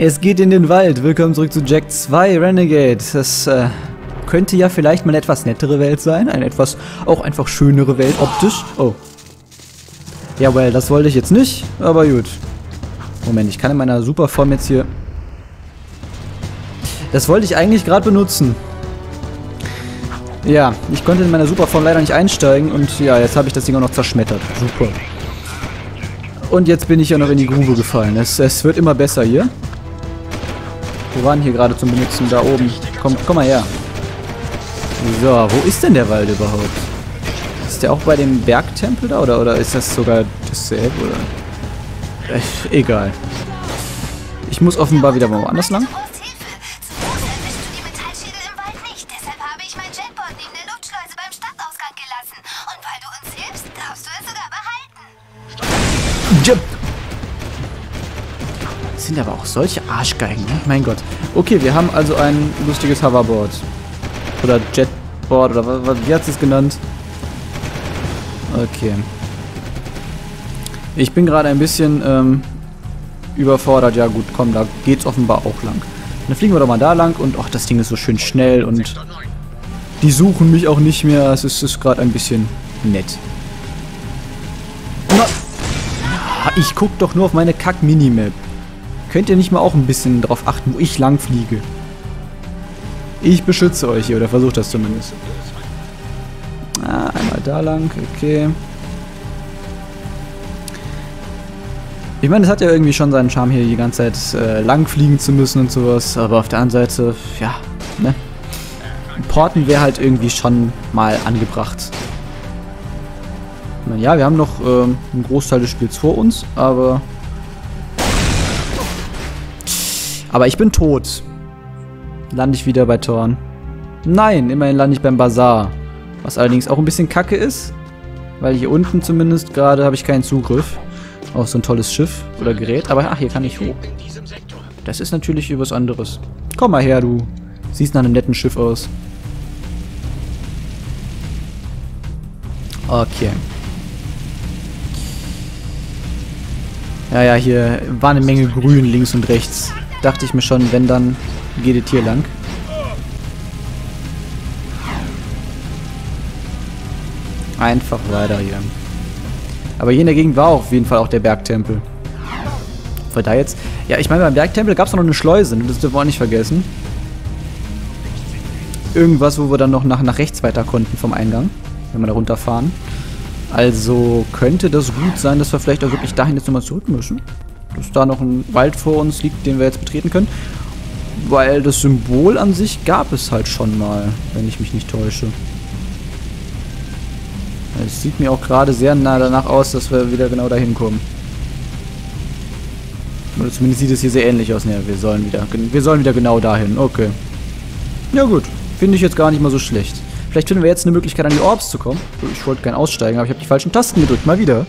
Es geht in den Wald. Willkommen zurück zu Jack 2 Renegade. Das äh, könnte ja vielleicht mal eine etwas nettere Welt sein. Eine etwas auch einfach schönere Welt optisch. Oh. Ja, well, das wollte ich jetzt nicht, aber gut. Moment, ich kann in meiner Superform jetzt hier... Das wollte ich eigentlich gerade benutzen. Ja, ich konnte in meiner Superform leider nicht einsteigen und ja, jetzt habe ich das Ding auch noch zerschmettert. Super. Und jetzt bin ich ja noch in die Grube gefallen. Es, es wird immer besser hier. Wo waren hier gerade zum Benutzen? Da oben. Komm, komm mal her. So, wo ist denn der Wald überhaupt? Ist der auch bei dem Bergtempel da? Oder, oder ist das sogar dasselbe? Oder? Äh, egal. Ich muss offenbar wieder woanders lang. Sind aber auch solche Arschgeigen, ne? Mein Gott. Okay, wir haben also ein lustiges Hoverboard. Oder Jetboard, oder was, wie hat es genannt? Okay. Ich bin gerade ein bisschen ähm, überfordert. Ja gut, komm, da geht's offenbar auch lang. Dann fliegen wir doch mal da lang und ach, das Ding ist so schön schnell und die suchen mich auch nicht mehr. Es ist, ist gerade ein bisschen nett. Ich guck doch nur auf meine Kack-Minimap. Könnt ihr nicht mal auch ein bisschen drauf achten, wo ich lang fliege? Ich beschütze euch hier, oder versuche das zumindest. Ah, einmal da lang, okay. Ich meine, es hat ja irgendwie schon seinen Charme hier die ganze Zeit äh, lang fliegen zu müssen und sowas, aber auf der anderen Seite, ja, ne? Porten wäre halt irgendwie schon mal angebracht. Ja, wir haben noch ähm, einen Großteil des Spiels vor uns, aber... Aber ich bin tot. Lande ich wieder bei Thorn. Nein, immerhin lande ich beim Bazar. Was allerdings auch ein bisschen kacke ist. Weil hier unten zumindest gerade habe ich keinen Zugriff auf so ein tolles Schiff oder Gerät. Aber ach, hier kann ich hoch. Das ist natürlich übers anderes. Komm mal her, du. Siehst nach einem netten Schiff aus. Okay. Ja, ja, hier war eine Menge Grün links und rechts. Dachte ich mir schon, wenn, dann geht es hier lang. Einfach weiter hier. Aber hier in der Gegend war auf jeden Fall auch der Bergtempel. War da jetzt... Ja, ich meine, beim Bergtempel gab es noch eine Schleuse. Das dürfen wir auch nicht vergessen. Irgendwas, wo wir dann noch nach, nach rechts weiter konnten vom Eingang. Wenn wir da runterfahren. Also könnte das gut sein, dass wir vielleicht auch wirklich dahin jetzt nochmal zurück müssen. Dass da noch ein Wald vor uns liegt, den wir jetzt betreten können. Weil das Symbol an sich gab es halt schon mal, wenn ich mich nicht täusche. Es sieht mir auch gerade sehr nah danach aus, dass wir wieder genau dahin kommen. Oder zumindest sieht es hier sehr ähnlich aus. Ja, wir sollen wieder, wir sollen wieder genau dahin. Okay. Ja gut, finde ich jetzt gar nicht mal so schlecht. Vielleicht finden wir jetzt eine Möglichkeit, an die Orbs zu kommen. Ich wollte gern aussteigen, aber ich habe die falschen Tasten gedrückt. Mal wieder.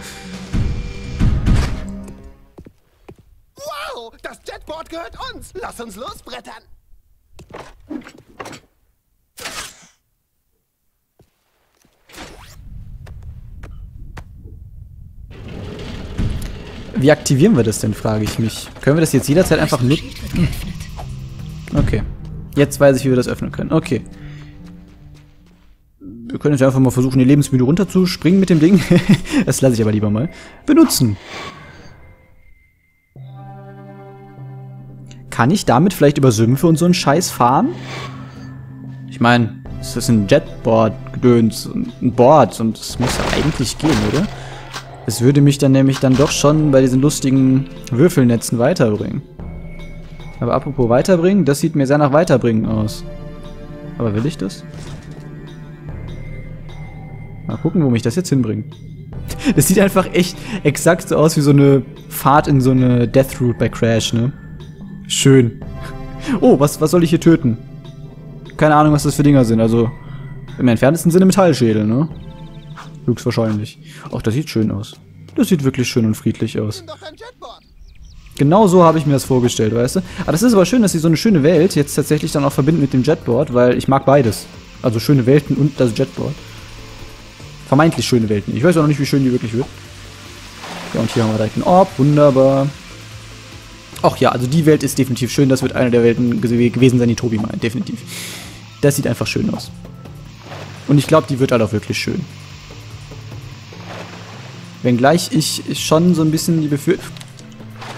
Jetboard gehört uns. Lass uns losbrettern. Wie aktivieren wir das denn, frage ich mich. Können wir das jetzt jederzeit einfach nutzen? Okay. Jetzt weiß ich, wie wir das öffnen können. Okay. Wir können jetzt einfach mal versuchen, die Lebensmüde runterzuspringen mit dem Ding. das lasse ich aber lieber mal. Benutzen. Kann ich damit vielleicht über Sümpfe und so einen Scheiß fahren? Ich meine, es ist ein Jetboard-Gedöns und ein Board und es muss ja eigentlich gehen, oder? Es würde mich dann nämlich dann doch schon bei diesen lustigen Würfelnetzen weiterbringen. Aber apropos weiterbringen, das sieht mir sehr nach weiterbringen aus. Aber will ich das? Mal gucken, wo mich das jetzt hinbringt. Das sieht einfach echt exakt so aus wie so eine Fahrt in so eine Death Route bei Crash, ne? Schön. Oh, was, was soll ich hier töten? Keine Ahnung, was das für Dinger sind. Also, im entferntesten Sinne Metallschädel, ne? Höchstwahrscheinlich. Ach, das sieht schön aus. Das sieht wirklich schön und friedlich aus. Genau so habe ich mir das vorgestellt, weißt du? Aber das ist aber schön, dass sie so eine schöne Welt jetzt tatsächlich dann auch verbinden mit dem Jetboard, weil ich mag beides. Also schöne Welten und das Jetboard. Vermeintlich schöne Welten. Ich weiß auch noch nicht, wie schön die wirklich wird. Ja, und hier haben wir direkt einen Orb. Wunderbar. Ach ja, also die Welt ist definitiv schön. Das wird eine der Welten gewesen sein, die Tobi meint. Definitiv. Das sieht einfach schön aus. Und ich glaube, die wird halt auch wirklich schön. Wenngleich ich schon so ein bisschen die, Befür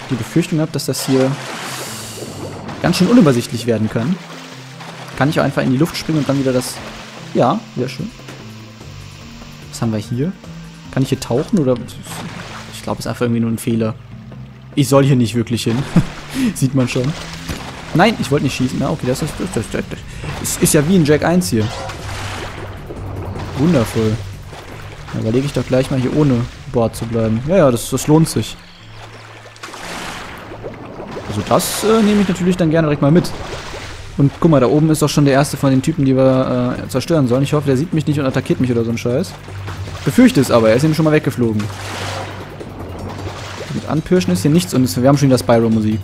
die Befürchtung habe, dass das hier ganz schön unübersichtlich werden kann. Kann ich auch einfach in die Luft springen und dann wieder das... Ja, sehr schön. Was haben wir hier? Kann ich hier tauchen oder... Ich glaube, es ist einfach irgendwie nur ein Fehler. Ich soll hier nicht wirklich hin. Sieht man schon. Nein, ich wollte nicht schießen. Na, okay, das ist, das, das, das, das ist ja wie in Jack 1 hier. Wundervoll. Da überlege ich doch gleich mal hier ohne Bord zu bleiben. Ja, ja, das, das lohnt sich. Also das äh, nehme ich natürlich dann gerne direkt mal mit. Und guck mal, da oben ist doch schon der erste von den Typen, die wir äh, zerstören sollen. Ich hoffe, der sieht mich nicht und attackiert mich oder so ein Scheiß. Befürchte es aber, er ist eben schon mal weggeflogen. Mit Anpirschen ist hier nichts und wir haben schon wieder Spyro-Musik.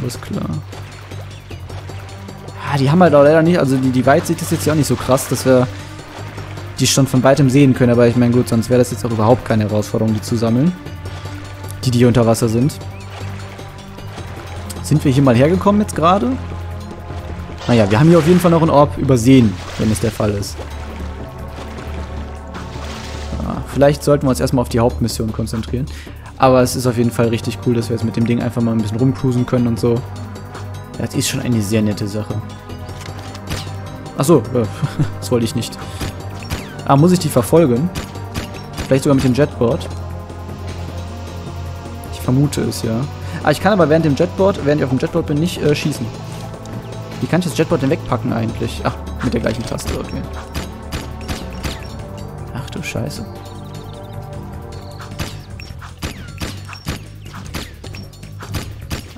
Alles klar. Ah, die haben halt auch leider nicht, also die, die Weitsicht ist jetzt ja auch nicht so krass, dass wir die schon von weitem sehen können, aber ich meine gut, sonst wäre das jetzt auch überhaupt keine Herausforderung, die zu sammeln. Die, die hier unter Wasser sind. Sind wir hier mal hergekommen jetzt gerade? Naja, wir haben hier auf jeden Fall noch einen Orb übersehen, wenn es der Fall ist. Vielleicht sollten wir uns erstmal auf die Hauptmission konzentrieren. Aber es ist auf jeden Fall richtig cool, dass wir jetzt mit dem Ding einfach mal ein bisschen rumcruisen können und so. Das ist schon eine sehr nette Sache. Achso, äh, das wollte ich nicht. Ah, muss ich die verfolgen? Vielleicht sogar mit dem Jetboard? Ich vermute es, ja. Ah, ich kann aber während dem Jetboard, während ich auf dem Jetboard bin, nicht äh, schießen. Wie kann ich das Jetboard denn wegpacken eigentlich? Ach, mit der gleichen Taste, okay. Ach du Scheiße.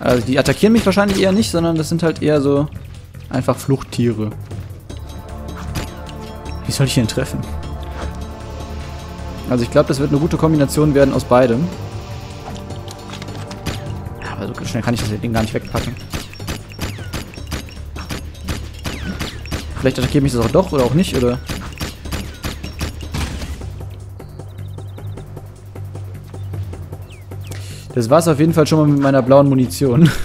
Also die attackieren mich wahrscheinlich eher nicht, sondern das sind halt eher so einfach Fluchttiere. Wie soll ich ihn treffen? Also ich glaube, das wird eine gute Kombination werden aus beidem. Aber so schnell kann ich das Ding gar nicht wegpacken. Vielleicht attackiert mich das auch doch oder auch nicht, oder? Das war es auf jeden Fall schon mal mit meiner blauen Munition.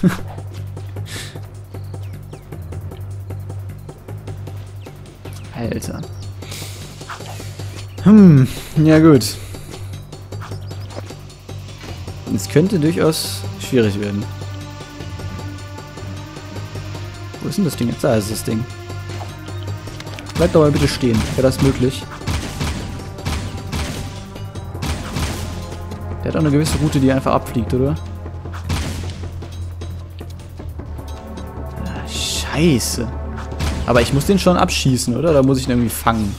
Alter. Hm, ja gut. Es könnte durchaus schwierig werden. Wo ist denn das Ding jetzt? Da ist das Ding. Bleib doch mal bitte stehen. Wäre das möglich? Der hat auch eine gewisse Route, die einfach abfliegt, oder? Ah, scheiße. Aber ich muss den schon abschießen, oder? Da muss ich ihn irgendwie fangen.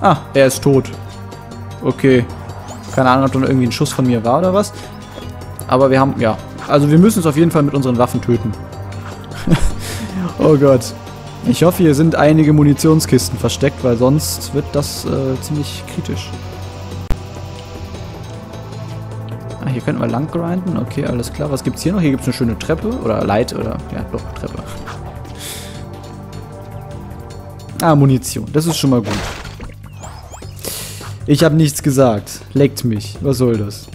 Ah, er ist tot. Okay. Keine Ahnung, ob da irgendwie ein Schuss von mir war oder was. Aber wir haben, ja. Also wir müssen es auf jeden Fall mit unseren Waffen töten. oh Gott. Ich hoffe, hier sind einige Munitionskisten versteckt, weil sonst wird das äh, ziemlich kritisch. Hier könnten wir lang grinden. Okay, alles klar. Was gibt's hier noch? Hier gibt es eine schöne Treppe. Oder Leit, oder... Ja, doch, Treppe. Ah, Munition. Das ist schon mal gut. Ich habe nichts gesagt. Leckt mich. Was soll das?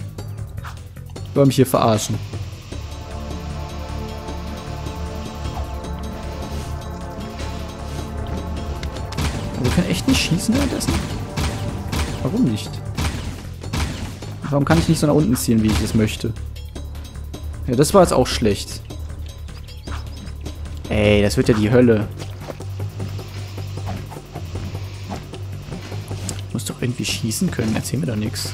Wollen mich hier verarschen. Wir können echt nicht schießen währenddessen? Warum nicht? Warum kann ich nicht so nach unten ziehen, wie ich es möchte? Ja, das war jetzt auch schlecht. Ey, das wird ja die Hölle. Ich muss doch irgendwie schießen können. Erzähl mir doch nichts.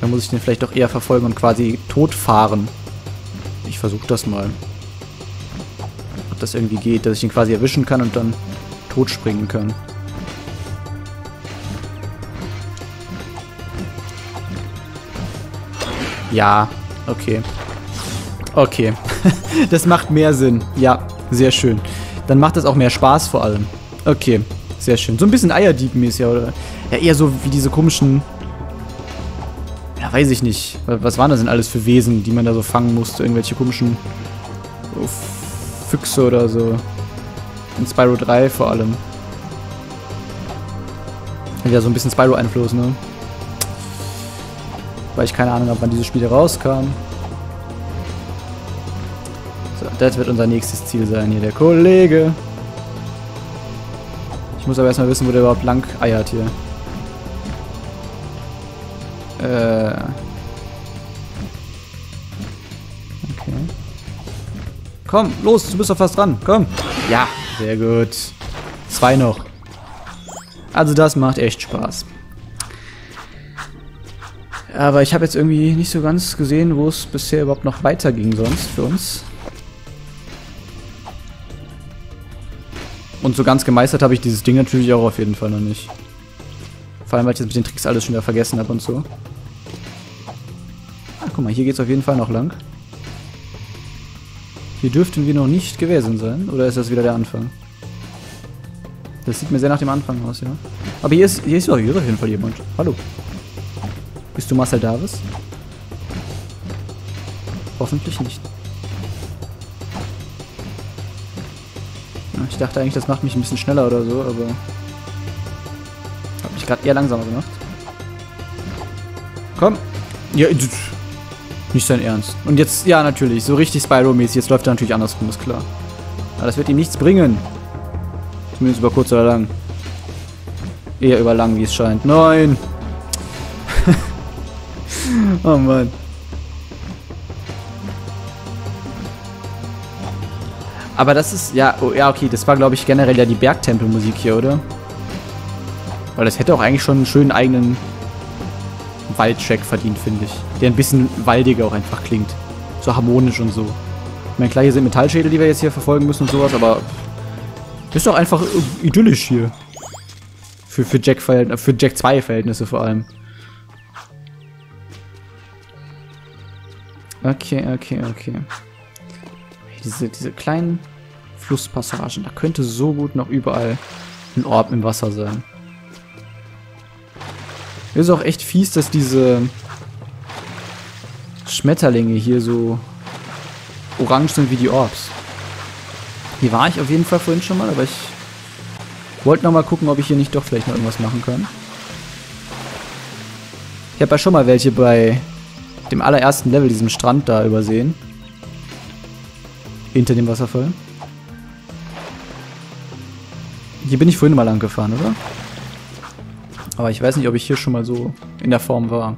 Dann muss ich den vielleicht doch eher verfolgen und quasi totfahren. Ich versuche das mal. Ob das irgendwie geht, dass ich ihn quasi erwischen kann und dann totspringen kann. Ja, okay. Okay. das macht mehr Sinn. Ja, sehr schön. Dann macht das auch mehr Spaß vor allem. Okay, sehr schön. So ein bisschen Eierdieb-mäßig, oder? Ja, eher so wie diese komischen... Ja, weiß ich nicht. Was waren das denn alles für Wesen, die man da so fangen musste? Irgendwelche komischen Füchse oder so. In Spyro 3 vor allem. Ja so ein bisschen Spyro-Einfluss, ne? Weil ich keine Ahnung habe, wann dieses Spiel rauskam. So, das wird unser nächstes Ziel sein hier, der Kollege. Ich muss aber erstmal wissen, wo der überhaupt lang eiert hier. Äh. Okay. Komm, los, du bist doch fast dran. Komm. Ja, sehr gut. Zwei noch. Also das macht echt Spaß. Aber ich habe jetzt irgendwie nicht so ganz gesehen, wo es bisher überhaupt noch weiterging sonst für uns. Und so ganz gemeistert habe ich dieses Ding natürlich auch auf jeden Fall noch nicht. Vor allem, weil ich jetzt mit den Tricks alles schon wieder vergessen habe und so. Ah, guck mal, hier geht es auf jeden Fall noch lang. Hier dürften wir noch nicht gewesen sein. Oder ist das wieder der Anfang? Das sieht mir sehr nach dem Anfang aus, ja. Aber hier ist, hier ist, hier ist auf jeden Fall jemand. Hallo. Bist du Marcel Davis? Hoffentlich nicht. Ich dachte eigentlich, das macht mich ein bisschen schneller oder so, aber... Hab mich gerade eher langsamer gemacht. Komm! Ja, nicht sein Ernst. Und jetzt, ja, natürlich, so richtig Spyro-mäßig. Jetzt läuft er natürlich andersrum, ist klar. Aber das wird ihm nichts bringen. Zumindest über kurz oder lang. Eher über lang, wie es scheint. Nein! Oh Mann. Aber das ist, ja, oh, ja, okay, das war, glaube ich, generell ja die Bergtempelmusik hier, oder? Weil das hätte auch eigentlich schon einen schönen eigenen Waldtrack verdient, finde ich. Der ein bisschen waldiger auch einfach klingt. So harmonisch und so. Ich meine, klar, hier sind Metallschädel, die wir jetzt hier verfolgen müssen und sowas, aber ist doch einfach idyllisch hier. Für, für Jack für Jack 2 Verhältnisse vor allem. Okay, okay, okay. Diese, diese kleinen Flusspassagen, da könnte so gut noch überall ein Orb im Wasser sein. Ist auch echt fies, dass diese Schmetterlinge hier so orange sind wie die Orbs. Hier war ich auf jeden Fall vorhin schon mal, aber ich wollte noch mal gucken, ob ich hier nicht doch vielleicht noch irgendwas machen kann. Ich habe ja schon mal welche bei dem allerersten Level, diesem Strand da übersehen. Hinter dem Wasserfall. Hier bin ich vorhin mal lang gefahren, oder? Aber ich weiß nicht, ob ich hier schon mal so in der Form war.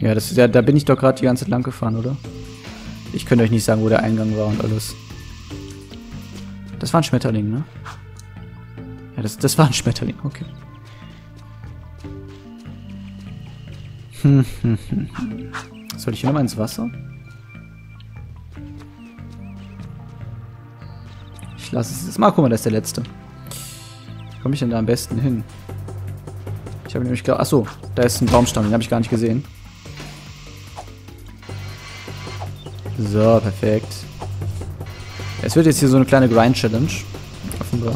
Ja, das, ja da bin ich doch gerade die ganze Zeit lang gefahren, oder? Ich könnte euch nicht sagen, wo der Eingang war und alles. Das war ein Schmetterling, ne? Ja, das, das war ein Schmetterling, okay. Soll ich hier nochmal ins Wasser? Ich lasse es jetzt mal. Guck mal, das ist der letzte. Wie komme ich denn da am besten hin? Ich habe nämlich gerade... Achso, da ist ein Baumstamm, den habe ich gar nicht gesehen. So, perfekt. Es wird jetzt hier so eine kleine Grind-Challenge. Offenbar.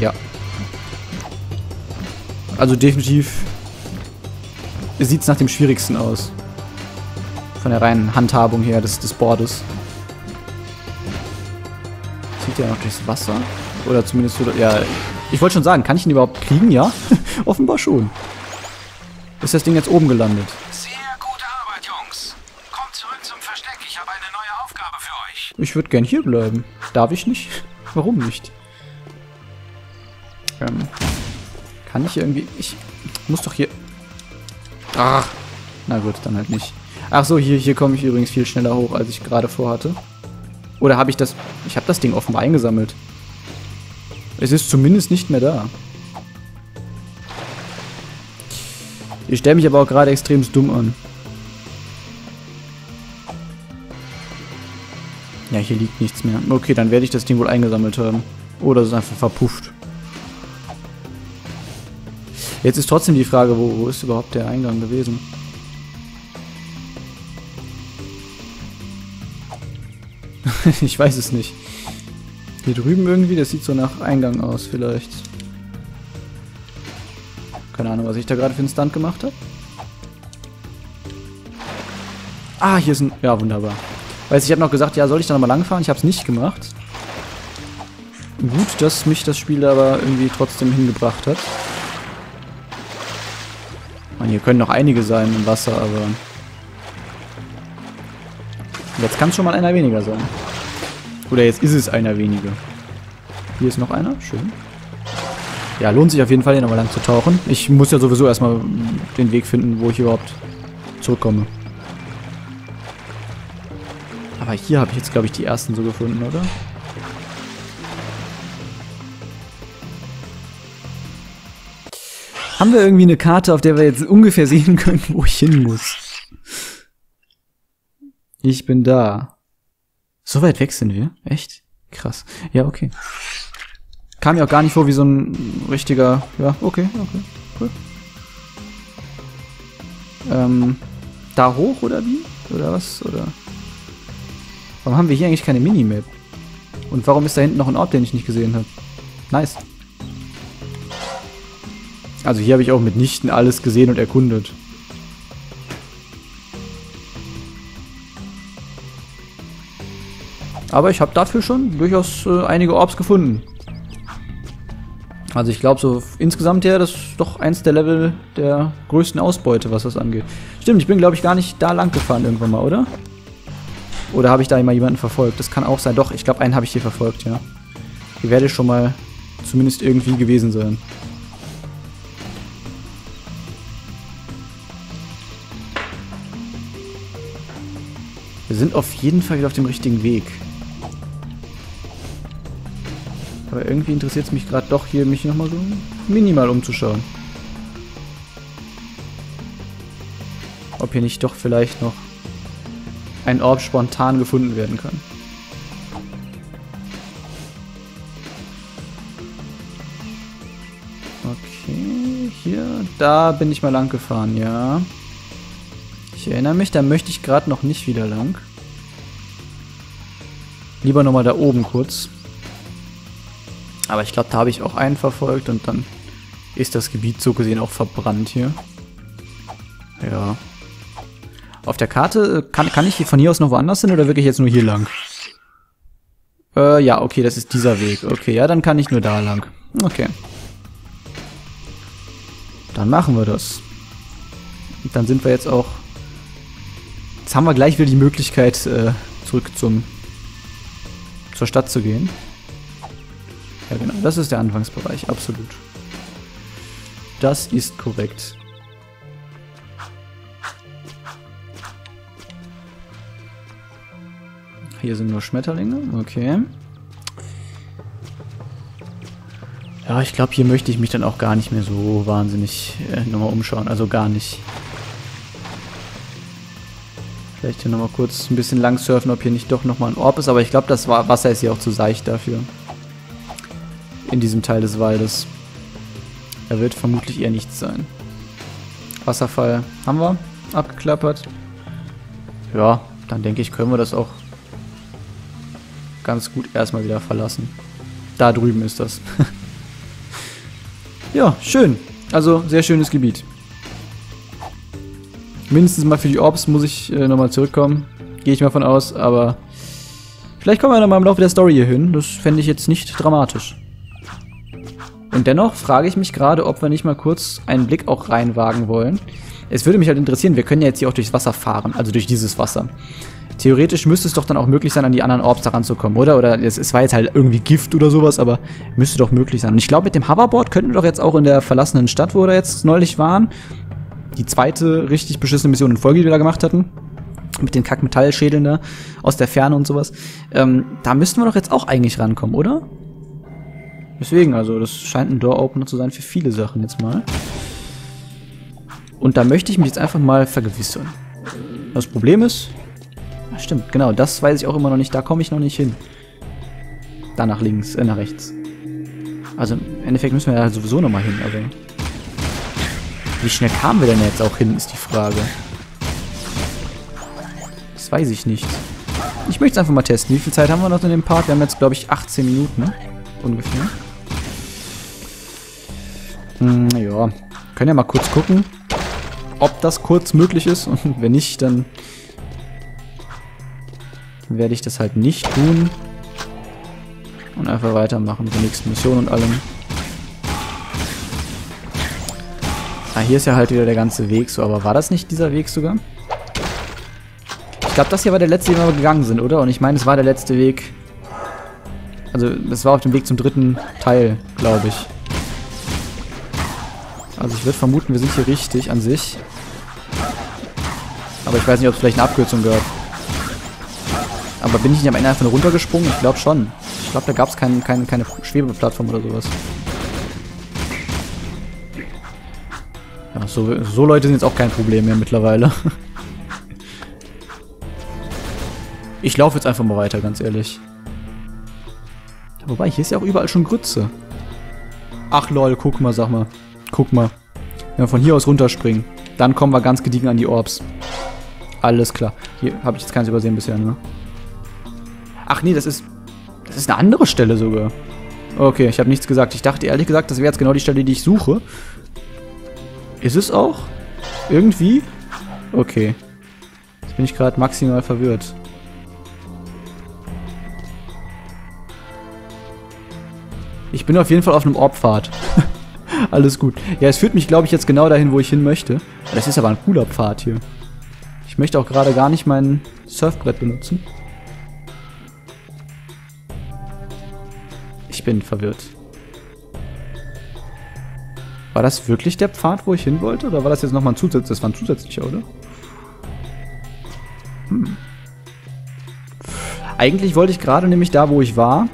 Ja. Also definitiv sieht es nach dem schwierigsten aus. Von der reinen Handhabung her des, des Boardes. Zieht ja noch durchs Wasser? Oder zumindest so, ja. Ich wollte schon sagen, kann ich ihn überhaupt kriegen? Ja. Offenbar schon. Ist das Ding jetzt oben gelandet? Ich würde gern hier bleiben. Darf ich nicht? Warum nicht? Ähm, kann ich irgendwie... Ich muss doch hier... Ach, na gut, dann halt nicht. Ach so, hier, hier komme ich übrigens viel schneller hoch, als ich gerade vorhatte. Oder habe ich das... Ich habe das Ding offenbar eingesammelt. Es ist zumindest nicht mehr da. Ich stelle mich aber auch gerade extrem dumm an. Ja, hier liegt nichts mehr. Okay, dann werde ich das Ding wohl eingesammelt haben. Oder es ist einfach verpufft. Jetzt ist trotzdem die Frage, wo, wo ist überhaupt der Eingang gewesen? ich weiß es nicht. Hier drüben irgendwie, das sieht so nach Eingang aus vielleicht. Keine Ahnung, was ich da gerade für einen Stunt gemacht habe. Ah, hier ist ein... Ja, wunderbar. Weiß ich habe noch gesagt, ja, soll ich da nochmal langfahren? Ich habe es nicht gemacht. Gut, dass mich das Spiel aber irgendwie trotzdem hingebracht hat. Und hier können noch einige sein im Wasser, aber... Jetzt kann es schon mal einer weniger sein. Oder jetzt ist es einer weniger. Hier ist noch einer. Schön. Ja, lohnt sich auf jeden Fall, hier nochmal lang zu tauchen. Ich muss ja sowieso erstmal den Weg finden, wo ich überhaupt zurückkomme. Aber hier habe ich jetzt, glaube ich, die ersten so gefunden, oder? Haben wir irgendwie eine Karte, auf der wir jetzt ungefähr sehen können, wo ich hin muss? Ich bin da. So weit weg sind wir? Echt? Krass. Ja, okay. Kam mir auch gar nicht vor wie so ein richtiger... Ja, okay, okay, cool. Ähm, da hoch oder wie? Oder was? Oder... Warum haben wir hier eigentlich keine Minimap? Und warum ist da hinten noch ein Ort, den ich nicht gesehen habe? Nice. Also hier habe ich auch mitnichten alles gesehen und erkundet. Aber ich habe dafür schon durchaus äh, einige Orbs gefunden. Also ich glaube so insgesamt her, das ist doch eins der Level der größten Ausbeute, was das angeht. Stimmt, ich bin glaube ich gar nicht da lang gefahren irgendwann mal, oder? Oder habe ich da immer jemanden verfolgt? Das kann auch sein. Doch, ich glaube einen habe ich hier verfolgt, ja. Hier werde ich schon mal zumindest irgendwie gewesen sein. Wir sind auf jeden Fall wieder auf dem richtigen Weg. Aber irgendwie interessiert es mich gerade doch hier, mich nochmal so minimal umzuschauen. Ob hier nicht doch vielleicht noch ein Orb spontan gefunden werden kann. Okay, hier, da bin ich mal lang gefahren, ja. Ich erinnere mich, da möchte ich gerade noch nicht wieder lang. Lieber nochmal da oben kurz. Aber ich glaube, da habe ich auch einen verfolgt und dann ist das Gebiet so gesehen auch verbrannt hier. Ja. Auf der Karte, äh, kann, kann ich von hier aus noch woanders hin oder wirklich jetzt nur hier lang? Äh, ja, okay, das ist dieser Weg. Okay, ja, dann kann ich nur da lang. Okay. Dann machen wir das. Und dann sind wir jetzt auch... Jetzt haben wir gleich wieder die Möglichkeit, äh, zurück zum zur Stadt zu gehen. Ja, genau. Das ist der Anfangsbereich. Absolut. Das ist korrekt. Hier sind nur Schmetterlinge. Okay. Ja, ich glaube, hier möchte ich mich dann auch gar nicht mehr so wahnsinnig äh, nochmal umschauen. Also gar nicht. Vielleicht hier nochmal kurz ein bisschen lang surfen, ob hier nicht doch nochmal ein Orb ist. Aber ich glaube, das Wasser ist hier auch zu seicht dafür. In diesem Teil des Waldes. Er wird vermutlich eher nichts sein. Wasserfall haben wir abgeklappert. Ja, dann denke ich, können wir das auch ganz gut erstmal wieder verlassen. Da drüben ist das. ja, schön. Also, sehr schönes Gebiet. Mindestens mal für die Orbs muss ich äh, nochmal zurückkommen. Gehe ich mal von aus, aber vielleicht kommen wir nochmal im Laufe der Story hier hin. Das fände ich jetzt nicht dramatisch. Und dennoch frage ich mich gerade, ob wir nicht mal kurz einen Blick auch reinwagen wollen. Es würde mich halt interessieren, wir können ja jetzt hier auch durchs Wasser fahren, also durch dieses Wasser. Theoretisch müsste es doch dann auch möglich sein, an die anderen Orbs daran zu oder? Oder es, es war jetzt halt irgendwie Gift oder sowas, aber müsste doch möglich sein. Und ich glaube, mit dem Hoverboard könnten wir doch jetzt auch in der verlassenen Stadt, wo wir jetzt neulich waren, die zweite richtig beschissene Mission in Folge, die wir da gemacht hatten, mit den Kackmetallschädeln da aus der Ferne und sowas, ähm, da müssten wir doch jetzt auch eigentlich rankommen, oder? Deswegen, also das scheint ein Door-Opener zu sein für viele Sachen jetzt mal. Und da möchte ich mich jetzt einfach mal vergewissern. Das Problem ist, Ach, stimmt, genau, das weiß ich auch immer noch nicht. Da komme ich noch nicht hin. Da nach links, äh, nach rechts. Also im Endeffekt müssen wir ja sowieso nochmal hin, aber... Wie schnell kamen wir denn jetzt auch hin, ist die Frage. Das weiß ich nicht. Ich möchte es einfach mal testen. Wie viel Zeit haben wir noch in dem Part? Wir haben jetzt, glaube ich, 18 Minuten, ne? Ungefähr. Hm, ja. Können ja mal kurz gucken, ob das kurz möglich ist. Und wenn nicht, dann werde ich das halt nicht tun. Und einfach weitermachen, die nächsten Missionen und allem. Ah, hier ist ja halt wieder der ganze Weg so, aber war das nicht dieser Weg sogar? Ich glaube, das hier war der letzte, den wir gegangen sind, oder? Und ich meine, es war der letzte Weg. Also, es war auf dem Weg zum dritten Teil, glaube ich. Also, ich würde vermuten, wir sind hier richtig an sich. Aber ich weiß nicht, ob es vielleicht eine Abkürzung gab. Aber bin ich nicht am Ende einfach nur runtergesprungen? Ich glaube schon. Ich glaube, da gab es kein, kein, keine Schwebeplattform oder sowas. So, so Leute sind jetzt auch kein Problem mehr mittlerweile. Ich laufe jetzt einfach mal weiter, ganz ehrlich. Wobei, hier ist ja auch überall schon Grütze. Ach lol, guck mal, sag mal. Guck mal. Wenn wir von hier aus runterspringen, dann kommen wir ganz gediegen an die Orbs. Alles klar. Hier habe ich jetzt keins übersehen bisher, ne? Ach nee, das ist... Das ist eine andere Stelle sogar. Okay, ich habe nichts gesagt. Ich dachte ehrlich gesagt, das wäre jetzt genau die Stelle, die ich suche. Ist es auch? Irgendwie? Okay. Jetzt bin ich gerade maximal verwirrt. Ich bin auf jeden Fall auf einem Orbpfad. Alles gut. Ja, es führt mich, glaube ich, jetzt genau dahin, wo ich hin möchte. Das ist aber ein cooler Pfad hier. Ich möchte auch gerade gar nicht mein Surfbrett benutzen. Ich bin verwirrt. War das wirklich der Pfad, wo ich hin wollte? Oder war das jetzt nochmal ein zusätzlicher? Das war ein zusätzlicher, oder? Hm. Eigentlich wollte ich gerade nämlich da, wo ich war,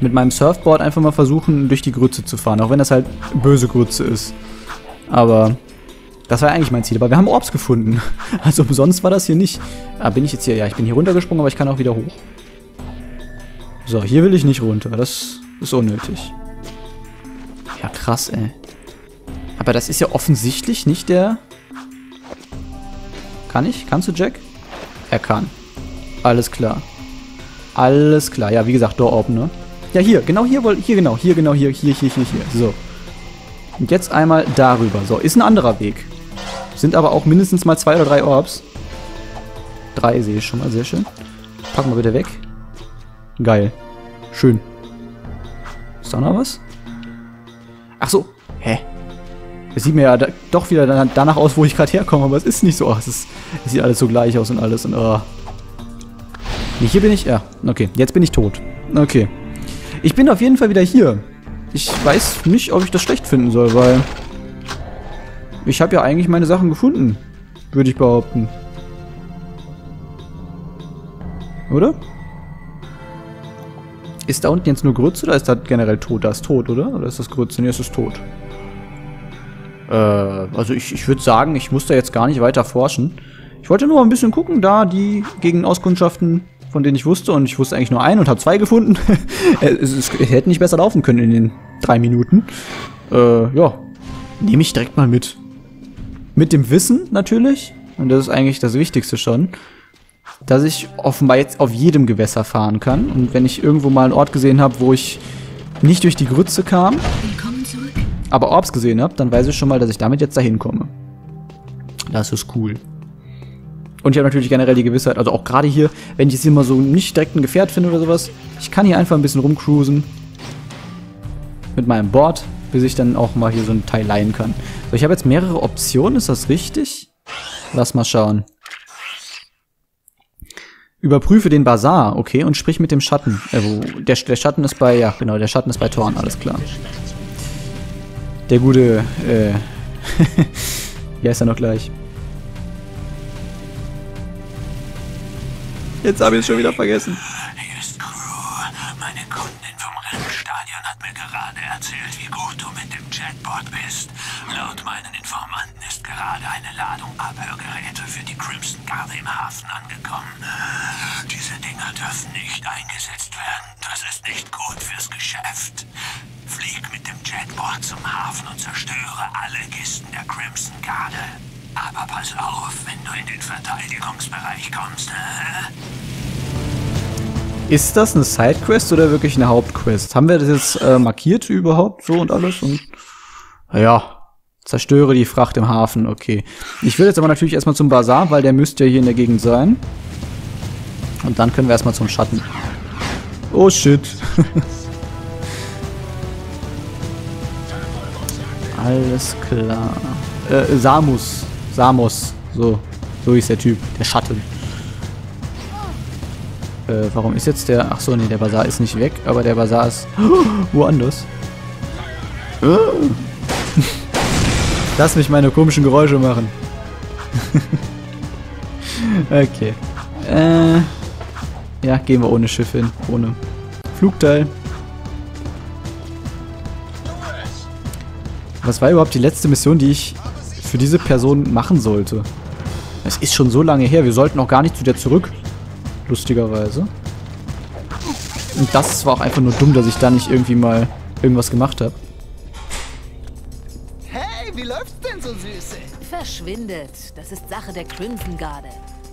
mit meinem Surfboard einfach mal versuchen, durch die Grütze zu fahren. Auch wenn das halt böse Grütze ist. Aber das war eigentlich mein Ziel. Aber wir haben Orbs gefunden. Also umsonst war das hier nicht. Ah, bin ich jetzt hier? Ja, ich bin hier runtergesprungen, aber ich kann auch wieder hoch. So, hier will ich nicht runter. Das ist unnötig. Ja, krass, ey. Aber das ist ja offensichtlich nicht der... Kann ich? Kannst du, Jack? Er kann. Alles klar. Alles klar. Ja, wie gesagt, Door Open, ne? Ja, hier, genau hier, hier genau, hier genau, hier, hier, hier, hier, hier. So. Und jetzt einmal darüber. So, ist ein anderer Weg. Sind aber auch mindestens mal zwei oder drei Orbs. Drei sehe ich schon mal, sehr schön. Packen wir bitte weg. Geil. Schön. Ist da noch was? Ach so. Hä? Es sieht mir ja da, doch wieder danach aus, wo ich gerade herkomme, aber es ist nicht so. Oh, es, ist, es sieht alles so gleich aus und alles. Und, oh. Hier bin ich. Ja, okay. Jetzt bin ich tot. Okay. Ich bin auf jeden Fall wieder hier. Ich weiß nicht, ob ich das schlecht finden soll, weil ich habe ja eigentlich meine Sachen gefunden, würde ich behaupten. Oder? Ist da unten jetzt nur Grütze oder ist das generell tot? Da ist tot, oder? Oder ist das Grütze? Nee, es ist tot. Äh, also ich, ich würde sagen, ich muss da jetzt gar nicht weiter forschen. Ich wollte nur ein bisschen gucken, da die gegen Auskundschaften von denen ich wusste. Und ich wusste eigentlich nur einen und habe zwei gefunden. es, es, es hätte nicht besser laufen können in den drei Minuten. Äh, ja, nehme ich direkt mal mit. Mit dem Wissen natürlich, und das ist eigentlich das Wichtigste schon, dass ich offenbar jetzt auf jedem Gewässer fahren kann. Und wenn ich irgendwo mal einen Ort gesehen habe, wo ich nicht durch die Grütze kam, aber Orbs gesehen habe, dann weiß ich schon mal, dass ich damit jetzt dahin komme. Das ist cool. Und ich habe natürlich generell die Gewissheit, also auch gerade hier, wenn ich jetzt hier mal so nicht direkt ein Gefährt finde oder sowas, ich kann hier einfach ein bisschen rumcruisen. Mit meinem Board, bis ich dann auch mal hier so ein Teil leihen kann. So, ich habe jetzt mehrere Optionen, ist das richtig? Lass mal schauen. Überprüfe den Bazar, okay, und sprich mit dem Schatten. Äh, wo, der, der Schatten ist bei, ja genau, der Schatten ist bei Thorn, alles klar. Der gute, äh, wie heißt er noch gleich? Jetzt habe ich es schon wieder vergessen. Hier ist Crew. Meine Kundin vom Rennstadion hat mir gerade erzählt, wie gut du mit dem Jetbot bist. Laut meinen Informanten ist gerade eine Ladung Abhörgeräte für die Crimson Garde im Hafen angekommen. Diese Dinger dürfen nicht eingesetzt werden. Das ist nicht gut fürs Geschäft. Flieg mit dem Jetboard zum Hafen und zerstöre alle Kisten der Crimson Garde. Aber pass auf, wenn du in den Verteidigungsbereich kommst. Äh? Ist das eine Sidequest oder wirklich eine Hauptquest? Haben wir das jetzt äh, markiert überhaupt so und alles? Und ja, zerstöre die Fracht im Hafen, okay. Ich will jetzt aber natürlich erstmal zum Bazar, weil der müsste ja hier in der Gegend sein. Und dann können wir erstmal zum Schatten. Oh shit. Alles klar. Äh, Samus. Samos. So. So ist der Typ. Der Schatten. Äh, warum ist jetzt der... Ach so, nee, der Bazar ist nicht weg, aber der Bazar ist woanders. Lass mich meine komischen Geräusche machen. okay. Äh, ja, gehen wir ohne Schiff hin. Ohne Flugteil. Was war überhaupt die letzte Mission, die ich für diese Person machen sollte? Es ist schon so lange her. Wir sollten auch gar nicht zu der zurück. Lustigerweise. Und das war auch einfach nur dumm, dass ich da nicht irgendwie mal irgendwas gemacht habe. Hey, wie läuft's denn so, Süße? Verschwindet. Das ist Sache der Crimson Garde.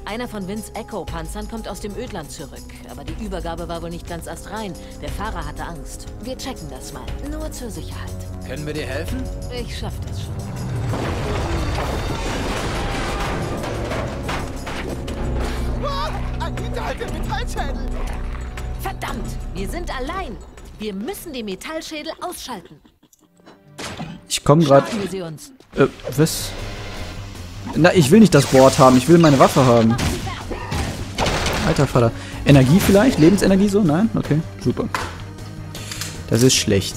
Einer von Vince Echo-Panzern kommt aus dem Ödland zurück. Aber die Übergabe war wohl nicht ganz astrein. Der Fahrer hatte Angst. Wir checken das mal. Nur zur Sicherheit. Können wir dir helfen? Ich schaff das schon. Ah, ein hinterhalter Metallschädel. Verdammt! Wir sind allein. Wir müssen den Metallschädel ausschalten. Ich komme gerade... Äh, was? Na, ich will nicht das Board haben. Ich will meine Waffe haben. Alter Vater. Energie vielleicht? Lebensenergie so? Nein? Okay, super. Das ist schlecht.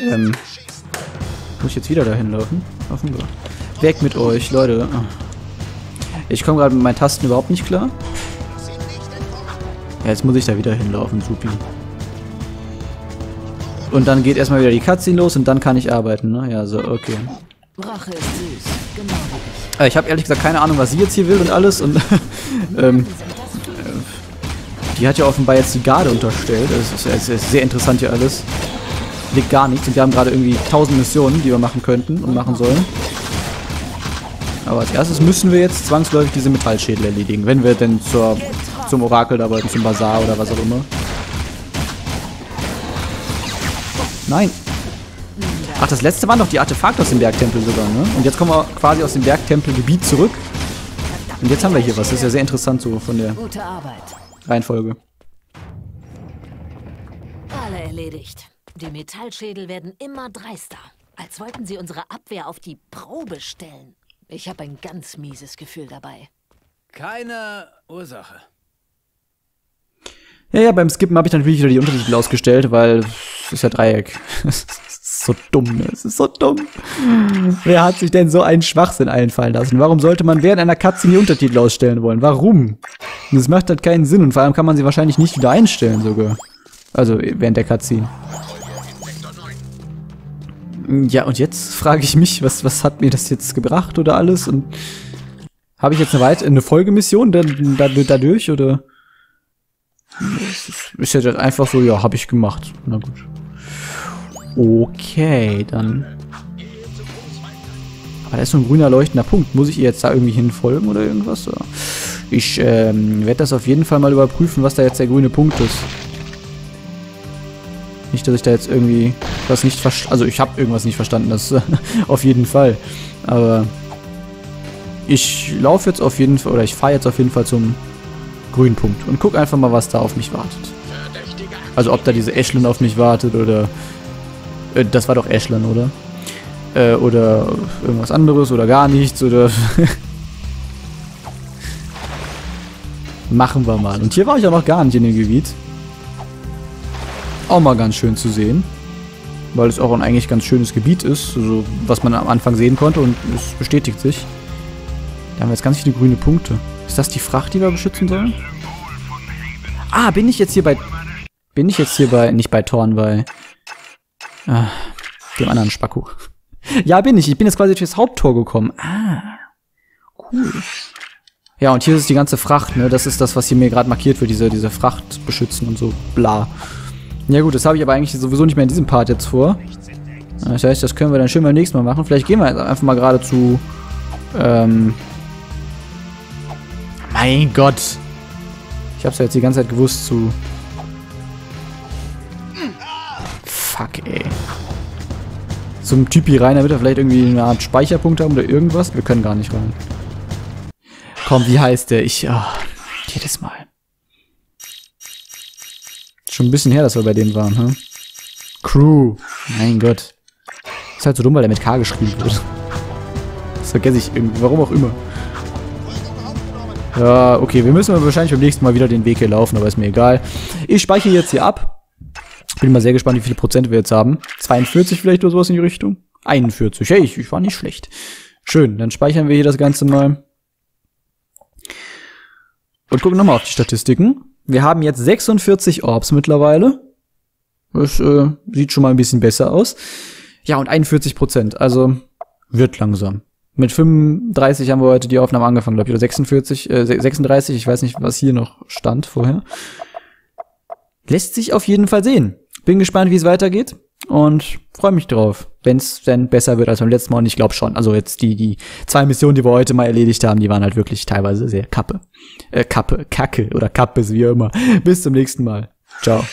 Ähm. Muss ich jetzt wieder dahin laufen? Offenbar. Weg mit euch, Leute. Ah. Ich komme gerade mit meinen Tasten überhaupt nicht klar. Ja, jetzt muss ich da wieder hinlaufen, supi. Und dann geht erstmal wieder die Cutscene los und dann kann ich arbeiten, ne? Ja, so, okay. Rache ist süß. Genau wie ich. Äh, Ich habe ehrlich gesagt keine Ahnung, was sie jetzt hier will und alles. Und ähm, die hat ja offenbar jetzt die Garde unterstellt. Das ist, das ist sehr interessant hier alles. Liegt gar nichts. Und wir haben gerade irgendwie tausend Missionen, die wir machen könnten und machen sollen. Aber als erstes müssen wir jetzt zwangsläufig diese Metallschädel erledigen. Wenn wir denn zur, zum Orakel da wollten, zum Bazar oder was auch immer. Nein. Ach, das letzte waren doch die Artefakte aus dem Bergtempel sogar, ne? Und jetzt kommen wir quasi aus dem Bergtempelgebiet zurück. Und jetzt haben wir hier was. Das ist ja sehr interessant so von der Gute Arbeit. Reihenfolge. Alle erledigt. Die Metallschädel werden immer dreister. Als wollten sie unsere Abwehr auf die Probe stellen. Ich habe ein ganz mieses Gefühl dabei. Keine Ursache. Ja, ja, beim Skippen habe ich natürlich wieder die Untertitel ausgestellt, weil es ist ja Dreieck. Es ist so dumm, ne? Es ist so dumm. Wer hat sich denn so einen Schwachsinn einfallen lassen? Warum sollte man während einer Cutscene die Untertitel ausstellen wollen? Warum? Das macht halt keinen Sinn und vor allem kann man sie wahrscheinlich nicht wieder einstellen sogar. Also während der Cutscene. Ja, und jetzt frage ich mich, was, was hat mir das jetzt gebracht oder alles? Und habe ich jetzt eine, weit eine Folgemission dadurch oder? Ist ja dann einfach so, ja, habe ich gemacht. Na gut. Okay, dann. Aber da ist so ein grüner leuchtender Punkt. Muss ich ihr jetzt da irgendwie hinfolgen oder irgendwas? Ich ähm, werde das auf jeden Fall mal überprüfen, was da jetzt der grüne Punkt ist. Nicht, dass ich da jetzt irgendwie was nicht verstanden... Also ich habe irgendwas nicht verstanden, das auf jeden Fall. Aber ich laufe jetzt auf jeden Fall, oder ich fahre jetzt auf jeden Fall zum grünen Punkt und guck einfach mal, was da auf mich wartet. Also ob da diese Ashlyn auf mich wartet oder... Äh, das war doch Ashlyn, oder? Äh, oder irgendwas anderes oder gar nichts oder... Machen wir mal. Und hier war ich ja noch gar nicht in dem Gebiet. Auch mal ganz schön zu sehen. Weil es auch ein eigentlich ganz schönes Gebiet ist, also was man am Anfang sehen konnte und es bestätigt sich. Da haben wir jetzt ganz viele grüne Punkte. Das die Fracht, die wir beschützen sollen? Ah, bin ich jetzt hier bei... Bin ich jetzt hier bei... Nicht bei Thorn, bei... Ah, dem anderen Spacko. Ja, bin ich. Ich bin jetzt quasi durchs Haupttor gekommen. Ah, cool. Ja, und hier ist die ganze Fracht, ne? Das ist das, was hier mir gerade markiert wird, diese, diese Fracht beschützen und so, bla. Ja gut, das habe ich aber eigentlich sowieso nicht mehr in diesem Part jetzt vor. Das heißt, das können wir dann schön beim nächsten Mal machen. Vielleicht gehen wir einfach mal gerade zu... Ähm... Mein Gott! Ich hab's ja jetzt die ganze Zeit gewusst zu... Fuck, ey. Zum Typi rein, damit wir vielleicht irgendwie eine Art Speicherpunkt haben oder irgendwas. Wir können gar nicht rein. Komm, wie heißt der? Ich... Oh, jedes Mal. Schon ein bisschen her, dass wir bei denen waren, hm? Crew. Mein Gott. Ist halt so dumm, weil der mit K geschrieben wird. Das vergesse ich irgendwie, warum auch immer. Ja, okay, wir müssen wahrscheinlich beim nächsten Mal wieder den Weg hier laufen, aber ist mir egal. Ich speichere jetzt hier ab. Bin mal sehr gespannt, wie viele Prozent wir jetzt haben. 42 vielleicht oder sowas in die Richtung. 41. Hey, ich, ich war nicht schlecht. Schön, dann speichern wir hier das Ganze mal. Und gucken nochmal auf die Statistiken. Wir haben jetzt 46 Orbs mittlerweile. Das äh, sieht schon mal ein bisschen besser aus. Ja, und 41 Prozent. Also wird langsam. Mit 35 haben wir heute die Aufnahme angefangen, glaube ich. Oder 46, äh, 36. Ich weiß nicht, was hier noch stand vorher. Lässt sich auf jeden Fall sehen. Bin gespannt, wie es weitergeht. Und freue mich drauf, wenn es denn besser wird als beim letzten Mal. Und ich glaube schon. Also jetzt die, die zwei Missionen, die wir heute mal erledigt haben, die waren halt wirklich teilweise sehr kappe. Äh, kappe, kacke oder kappes, wie immer. Bis zum nächsten Mal. Ciao.